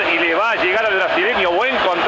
y le va a llegar al brasileño, buen control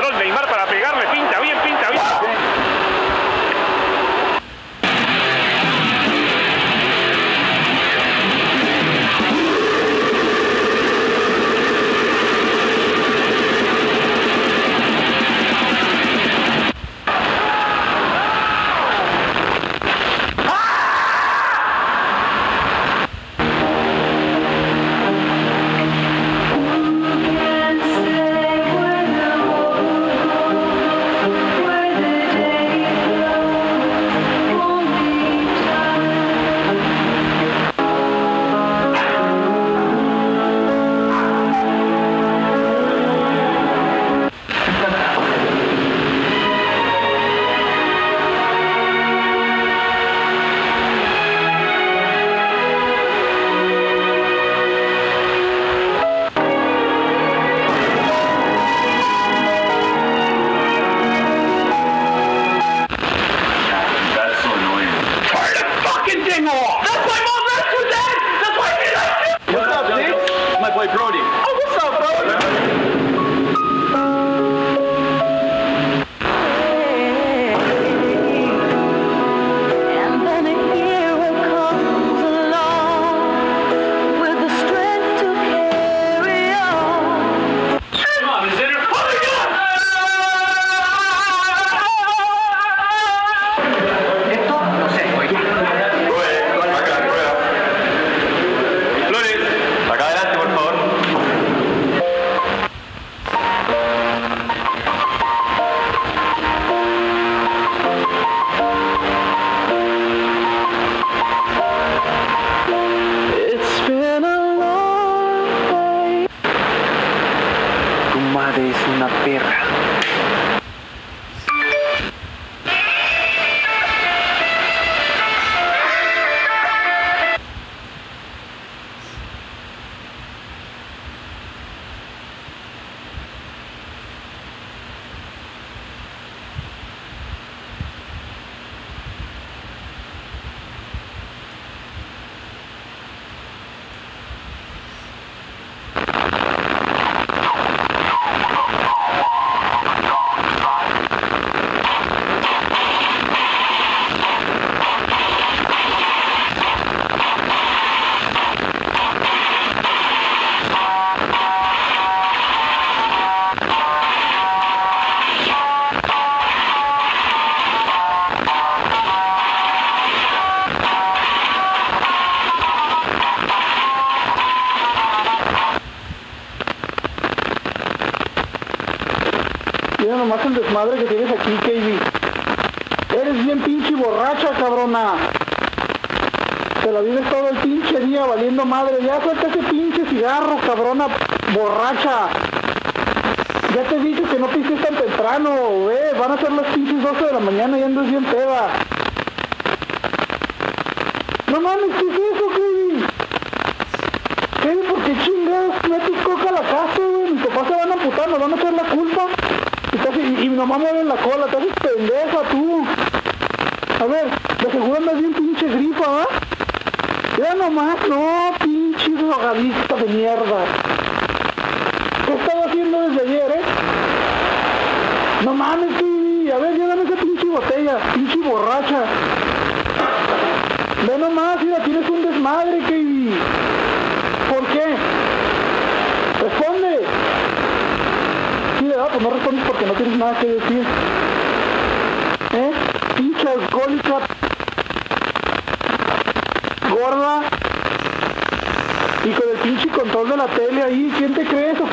es una perra. Mira nomás el desmadre que tienes aquí, KB. Eres bien pinche borracha, cabrona. Te la vives todo el pinche día valiendo madre. Ya suelta ese pinche cigarro, cabrona borracha. Ya te dicho que no pises tan temprano, ve. Van a ser las pinches 12 de la mañana y andas bien peda. No mames, ¿qué es eso, KB? ¿Qué? ¿Por qué chingados metes coca la casa, güey? Mis papás se van a amputar, nos van a echar la culpa. Y, y, y mi mamá mueve la cola, te haces pendeja tú. A ver, de seguro andas bien pinche grifa, ¿va? Ya nomás, no, pinche drogadicta de mierda. ¿Qué estaba haciendo desde ayer, eh? No mames, sí. A ver, llévame esa pinche botella, pinche borracha. Ve nomás, mira, tienes un desmadre, KB. ¿Por qué? Responde. Sí, ¿verdad? Pues no respondes porque no tienes nada que decir. ¿Eh? Pinche alcohólica. Gorda. Y con el pinche control de la tele ahí. ¿Quién te crees o